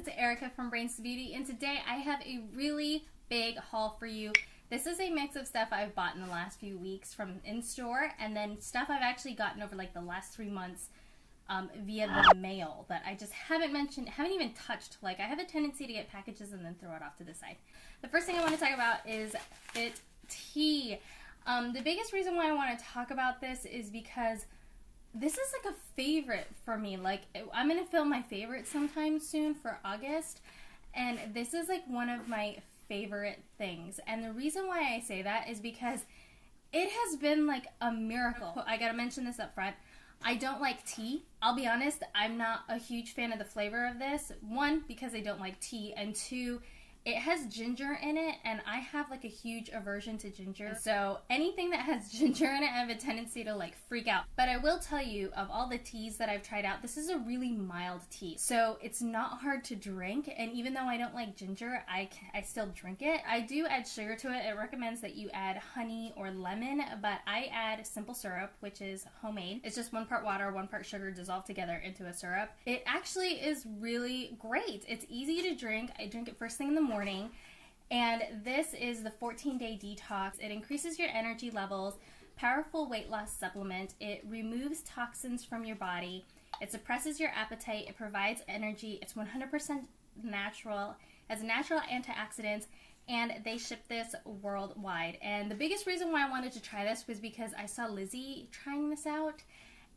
it's Erica from Brains to Beauty, and today I have a really big haul for you. This is a mix of stuff I've bought in the last few weeks from in-store, and then stuff I've actually gotten over like the last three months um, via the mail that I just haven't mentioned, haven't even touched. Like, I have a tendency to get packages and then throw it off to the side. The first thing I want to talk about is Fit Tea. Um, the biggest reason why I want to talk about this is because this is like a favorite for me. Like I'm gonna film my favorite sometime soon for August, and this is like one of my favorite things. And the reason why I say that is because it has been like a miracle. I gotta mention this up front. I don't like tea. I'll be honest, I'm not a huge fan of the flavor of this. One, because I don't like tea, and two, it has ginger in it, and I have like a huge aversion to ginger. So anything that has ginger in it, I have a tendency to like freak out. But I will tell you, of all the teas that I've tried out, this is a really mild tea. So it's not hard to drink, and even though I don't like ginger, I, I still drink it. I do add sugar to it. It recommends that you add honey or lemon, but I add simple syrup, which is homemade. It's just one part water, one part sugar dissolved together into a syrup. It actually is really great. It's easy to drink. I drink it first thing in the morning morning. And this is the 14 day detox. It increases your energy levels, powerful weight loss supplement. It removes toxins from your body. It suppresses your appetite. It provides energy. It's 100% natural, has natural antioxidants, and they ship this worldwide. And the biggest reason why I wanted to try this was because I saw Lizzie trying this out.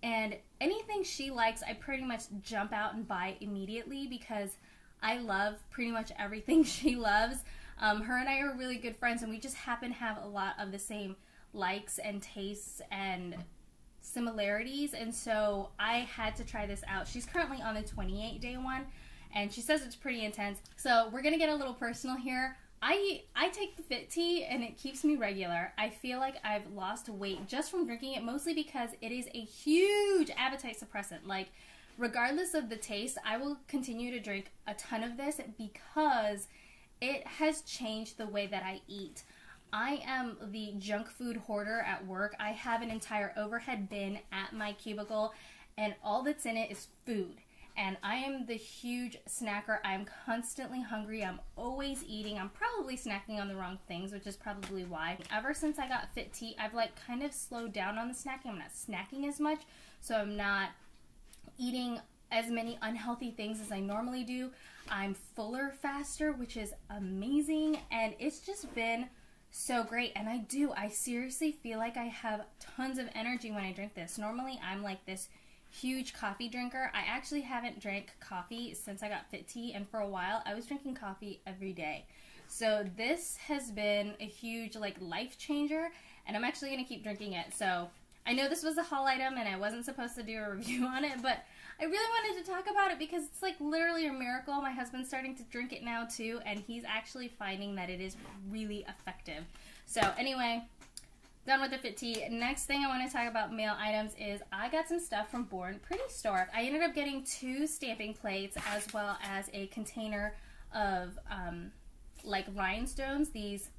And anything she likes, I pretty much jump out and buy immediately because I love pretty much everything she loves. Um, her and I are really good friends, and we just happen to have a lot of the same likes and tastes and similarities. And so I had to try this out. She's currently on the 28 day one, and she says it's pretty intense. So we're gonna get a little personal here. I I take the Fit Tea and it keeps me regular. I feel like I've lost weight just from drinking it, mostly because it is a huge appetite suppressant. Like regardless of the taste, I will continue to drink a ton of this because it has changed the way that I eat. I am the junk food hoarder at work. I have an entire overhead bin at my cubicle, and all that's in it is food. And I am the huge snacker. I'm constantly hungry. I'm always eating. I'm probably snacking on the wrong things, which is probably why. Ever since I got Fit Tea, I've like kind of slowed down on the snacking. I'm not snacking as much, so I'm not eating as many unhealthy things as I normally do. I'm fuller faster, which is amazing, and it's just been so great. And I do, I seriously feel like I have tons of energy when I drink this. Normally, I'm like this huge coffee drinker. I actually haven't drank coffee since I got Fit Tea, and for a while, I was drinking coffee every day. So this has been a huge like life changer, and I'm actually gonna keep drinking it. So I know this was a haul item and I wasn't supposed to do a review on it, but I really wanted to talk about it because it's like literally a miracle. My husband's starting to drink it now too, and he's actually finding that it is really effective. So anyway, done with the Fit Tea. Next thing I want to talk about mail items is I got some stuff from Born Pretty Store. I ended up getting two stamping plates as well as a container of um, like rhinestones. These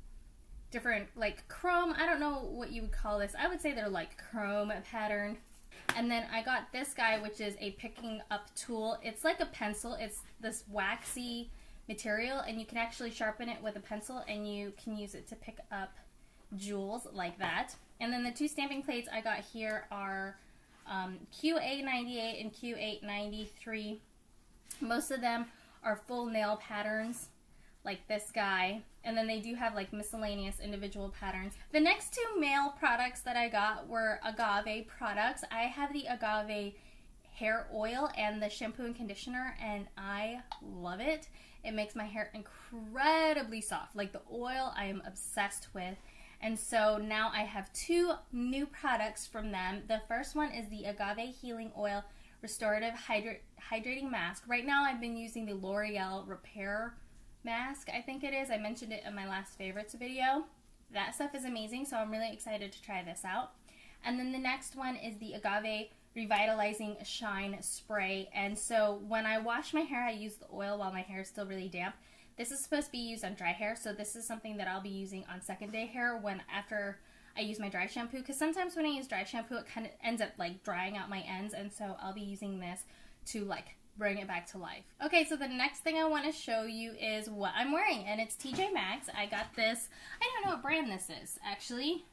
different like chrome. I don't know what you would call this. I would say they're like chrome pattern. And then I got this guy, which is a picking up tool. It's like a pencil. It's this waxy material, and you can actually sharpen it with a pencil, and you can use it to pick up jewels like that. And then the two stamping plates I got here are um, Q898 and Q893. Most of them are full nail patterns like this guy. And then they do have like miscellaneous individual patterns. The next two mail products that I got were agave products. I have the agave hair oil and the shampoo and conditioner and I love it. It makes my hair incredibly soft. Like the oil I am obsessed with. And so now I have two new products from them. The first one is the Agave Healing Oil Restorative Hydra Hydrating Mask. Right now I've been using the L'Oreal Repair mask, I think it is. I mentioned it in my last favorites video. That stuff is amazing, so I'm really excited to try this out. And then the next one is the Agave Revitalizing Shine Spray. And so when I wash my hair, I use the oil while my hair is still really damp. This is supposed to be used on dry hair, so this is something that I'll be using on second day hair when after I use my dry shampoo. Because sometimes when I use dry shampoo, it kind of ends up like drying out my ends, and so I'll be using this to like bring it back to life. Okay, so the next thing I want to show you is what I'm wearing, and it's TJ Maxx. I got this. I don't know what brand this is, actually.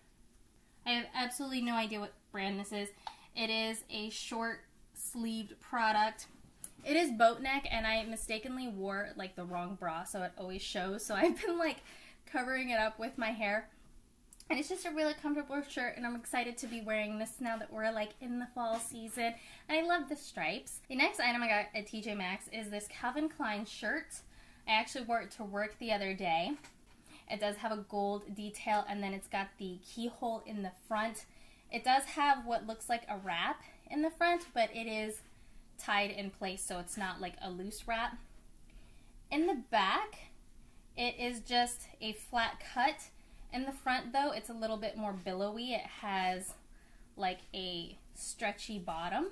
I have absolutely no idea what brand this is. It is a short sleeved product. It is boat neck, and I mistakenly wore like the wrong bra, so it always shows. So I've been like covering it up with my hair. And it's just a really comfortable shirt, and I'm excited to be wearing this now that we're like in the fall season. And I love the stripes. The next item I got at TJ Maxx is this Calvin Klein shirt. I actually wore it to work the other day. It does have a gold detail, and then it's got the keyhole in the front. It does have what looks like a wrap in the front, but it is tied in place, so it's not like a loose wrap. In the back, it is just a flat cut in the front, though, it's a little bit more billowy. It has like a stretchy bottom.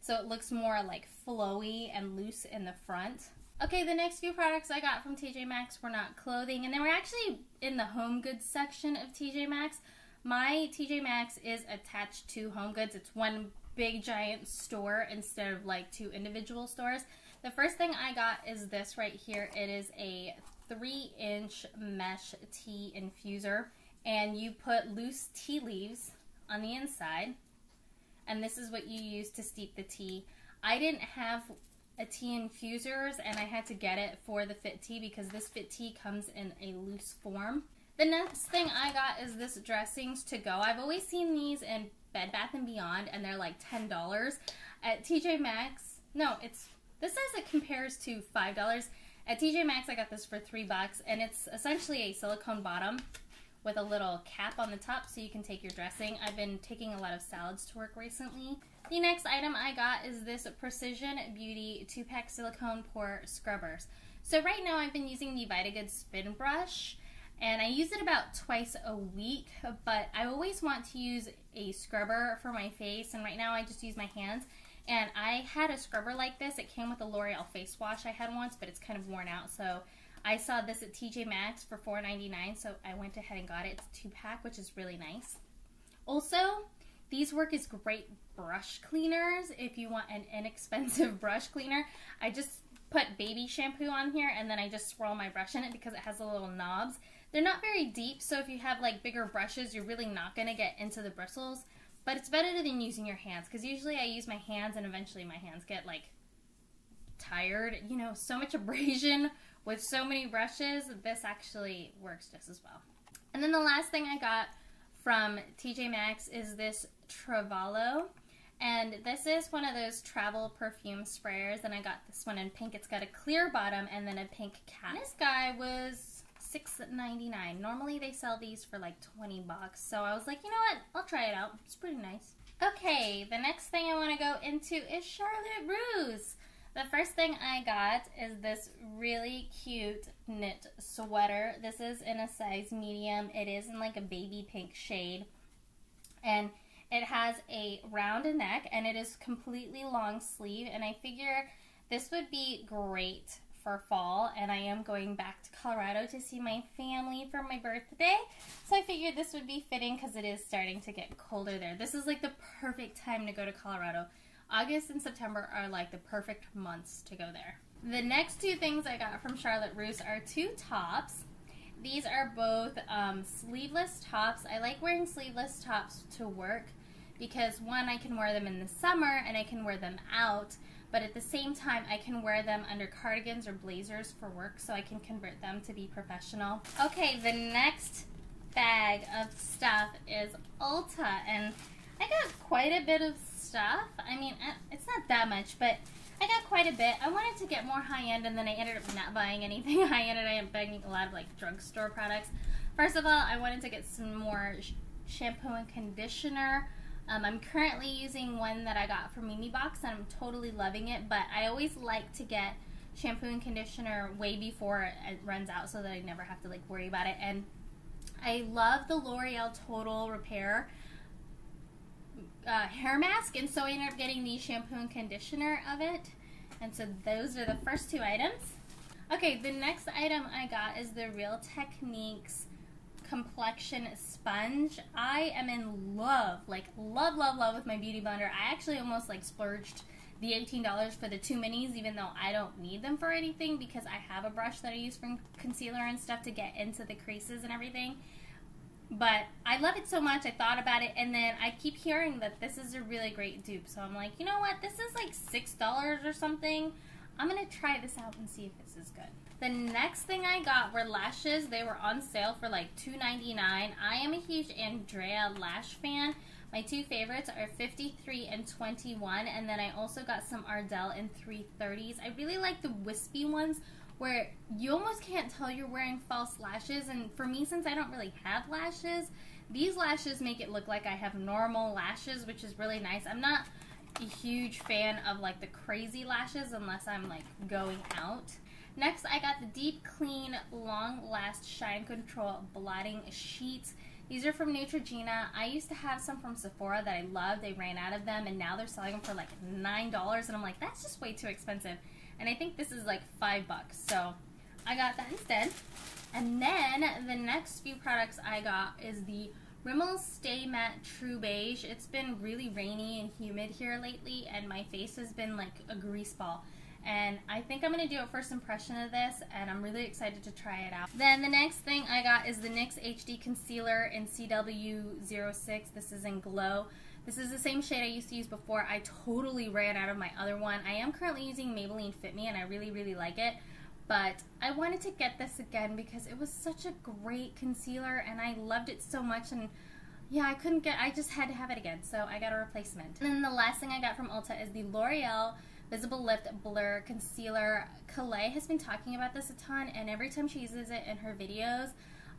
So it looks more like flowy and loose in the front. Okay, the next few products I got from TJ Maxx were not clothing, and they were actually in the home goods section of TJ Maxx. My TJ Maxx is attached to Home Goods. It's one big giant store instead of like two individual stores. The first thing I got is this right here. It is a three inch mesh tea infuser and you put loose tea leaves on the inside and this is what you use to steep the tea. I didn't have a tea infusers and I had to get it for the fit tea because this fit tea comes in a loose form. The next thing I got is this dressings to go. I've always seen these in Bed Bath & Beyond and they're like $10. At TJ Maxx, no, it's this says it compares to $5. At TJ Maxx, I got this for three bucks, and it's essentially a silicone bottom with a little cap on the top so you can take your dressing. I've been taking a lot of salads to work recently. The next item I got is this Precision Beauty 2-pack silicone pore scrubbers. So right now I've been using the Vitagood spin brush and I use it about twice a week, but I always want to use a scrubber for my face and right now I just use my hands and I had a scrubber like this. It came with a L'Oreal face wash I had once, but it's kind of worn out. So I saw this at TJ Maxx for $4.99, so I went ahead and got it. It's two pack, which is really nice. Also, these work as great brush cleaners if you want an inexpensive brush cleaner. I just put baby shampoo on here and then I just swirl my brush in it because it has the little knobs. They're not very deep, so if you have like bigger brushes, you're really not going to get into the bristles. But it's better than using your hands because usually I use my hands and eventually my hands get like tired. You know, so much abrasion with so many brushes. This actually works just as well. And then the last thing I got from TJ Maxx is this Travalo. And this is one of those travel perfume sprayers, and I got this one in pink. It's got a clear bottom and then a pink cap. This guy was $6.99. Normally they sell these for like 20 bucks. So I was like, you know what? I'll try it out. It's pretty nice. Okay, the next thing I want to go into is Charlotte Russe. The first thing I got is this really cute knit sweater. This is in a size medium. It is in like a baby pink shade. And it has a round neck and it is completely long sleeve. And I figure this would be great for fall and I am going back to Colorado to see my family for my birthday. So I figured this would be fitting because it is starting to get colder there. This is like the perfect time to go to Colorado. August and September are like the perfect months to go there. The next two things I got from Charlotte Russe are two tops. These are both um, sleeveless tops. I like wearing sleeveless tops to work because one, I can wear them in the summer and I can wear them out but at the same time, I can wear them under cardigans or blazers for work, so I can convert them to be professional. Okay, the next bag of stuff is Ulta, and I got quite a bit of stuff. I mean, uh, it's not that much, but I got quite a bit. I wanted to get more high-end, and then I ended up not buying anything high-end, and I up buying a lot of, like, drugstore products. First of all, I wanted to get some more sh shampoo and conditioner. Um, I'm currently using one that I got from Memebox and I'm totally loving it, but I always like to get shampoo and conditioner way before it runs out so that I never have to like worry about it. And I love the L'Oreal Total Repair uh, hair mask, and so I ended up getting the shampoo and conditioner of it. And so those are the first two items. Okay, the next item I got is the Real Techniques complexion sponge. I am in love, like love, love, love with my Beauty Blender. I actually almost like splurged the $18 for the two minis, even though I don't need them for anything because I have a brush that I use for concealer and stuff to get into the creases and everything. But I love it so much, I thought about it, and then I keep hearing that this is a really great dupe. So I'm like, you know what, this is like $6 or something. I'm gonna try this out and see if this is good. The next thing I got were lashes. They were on sale for like $2.99. I am a huge Andrea lash fan. My two favorites are 53 and 21, and then I also got some Ardell in 330s. I really like the wispy ones where you almost can't tell you're wearing false lashes, and for me, since I don't really have lashes, these lashes make it look like I have normal lashes, which is really nice. I'm not a huge fan of like the crazy lashes unless I'm like going out. Next, I got the Deep Clean Long Last Shine Control Blotting Sheets. These are from Neutrogena. I used to have some from Sephora that I loved. They ran out of them, and now they're selling them for like $9, and I'm like, that's just way too expensive. And I think this is like 5 bucks, so I got that instead. And then the next few products I got is the Rimmel Stay Matte True Beige. It's been really rainy and humid here lately, and my face has been like a grease ball and I think I'm going to do a first impression of this and I'm really excited to try it out. Then the next thing I got is the NYX HD Concealer in CW06. This is in Glow. This is the same shade I used to use before. I totally ran out of my other one. I am currently using Maybelline Fit Me and I really, really like it. But I wanted to get this again because it was such a great concealer and I loved it so much and yeah, I couldn't get, I just had to have it again. So I got a replacement. And then the last thing I got from Ulta is the L'Oreal Visible Lift Blur Concealer. Calais has been talking about this a ton, and every time she uses it in her videos,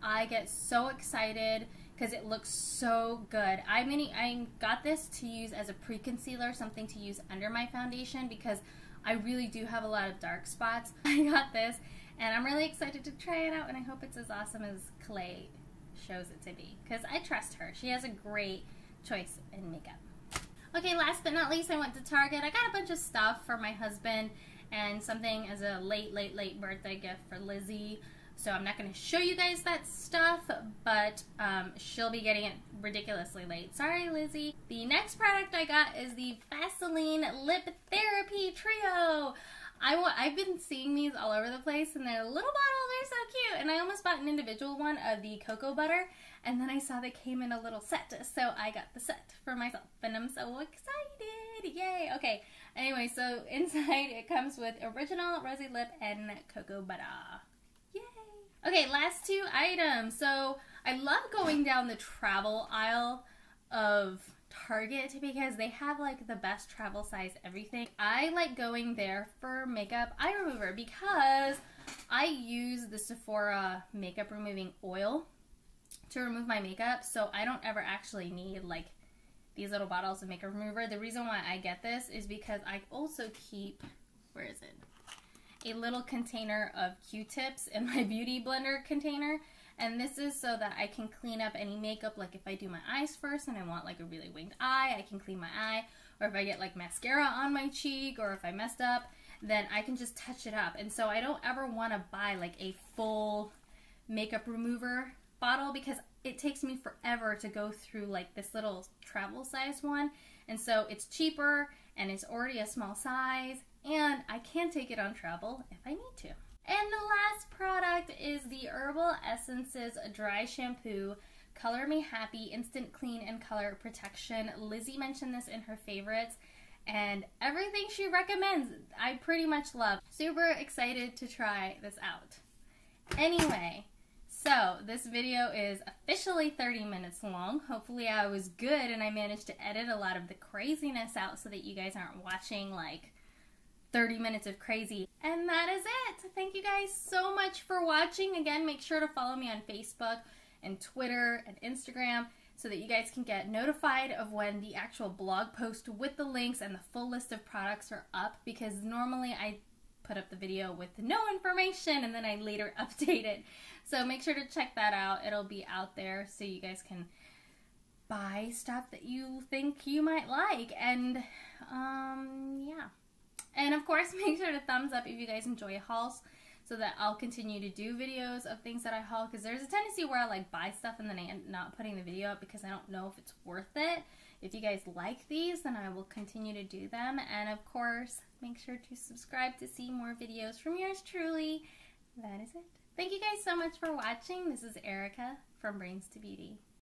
I get so excited because it looks so good. I mean, I got this to use as a pre-concealer, something to use under my foundation because I really do have a lot of dark spots. I got this, and I'm really excited to try it out, and I hope it's as awesome as Calais shows it to be because I trust her. She has a great choice in makeup. Okay, last but not least, I went to Target. I got a bunch of stuff for my husband and something as a late, late, late birthday gift for Lizzie. So I'm not going to show you guys that stuff, but um, she'll be getting it ridiculously late. Sorry, Lizzie. The next product I got is the Vaseline Lip Therapy Trio. I've been seeing these all over the place, and they're little bottle. They're so cute. And I almost bought an individual one of the cocoa butter, and then I saw they came in a little set, so I got the set for myself, and I'm so excited! Yay! Okay, anyway, so inside it comes with original rosy lip and cocoa butter. Yay! Okay, last two items. So I love going down the travel aisle of Target because they have like the best travel size everything. I like going there for makeup eye remover because I use the Sephora makeup removing oil to remove my makeup, so I don't ever actually need like these little bottles of makeup remover. The reason why I get this is because I also keep, where is it? A little container of Q-tips in my beauty blender container. And this is so that I can clean up any makeup, like if I do my eyes first and I want like a really winged eye, I can clean my eye. Or if I get like mascara on my cheek, or if I messed up, then I can just touch it up. And so I don't ever want to buy like a full makeup remover bottle because it takes me forever to go through like this little travel size one. And so it's cheaper and it's already a small size and I can take it on travel if I need to. And the last product is the Herbal Essences Dry Shampoo Color Me Happy Instant Clean and Color Protection. Lizzie mentioned this in her favorites and everything she recommends I pretty much love. Super excited to try this out. Anyway, so, this video is officially 30 minutes long. Hopefully I was good and I managed to edit a lot of the craziness out so that you guys aren't watching like 30 minutes of crazy. And that is it. Thank you guys so much for watching. Again, make sure to follow me on Facebook and Twitter and Instagram so that you guys can get notified of when the actual blog post with the links and the full list of products are up because normally I put up the video with no information and then I later update it. So make sure to check that out. It'll be out there so you guys can buy stuff that you think you might like. And um, yeah. And of course, make sure to thumbs up if you guys enjoy hauls so that I'll continue to do videos of things that I haul because there's a tendency where I like buy stuff and then I end not putting the video up because I don't know if it's worth it If you guys like these, then I will continue to do them. And of course, make sure to subscribe to see more videos from yours truly. That is it. Thank you guys so much for watching. This is Erica from Brains to Beauty.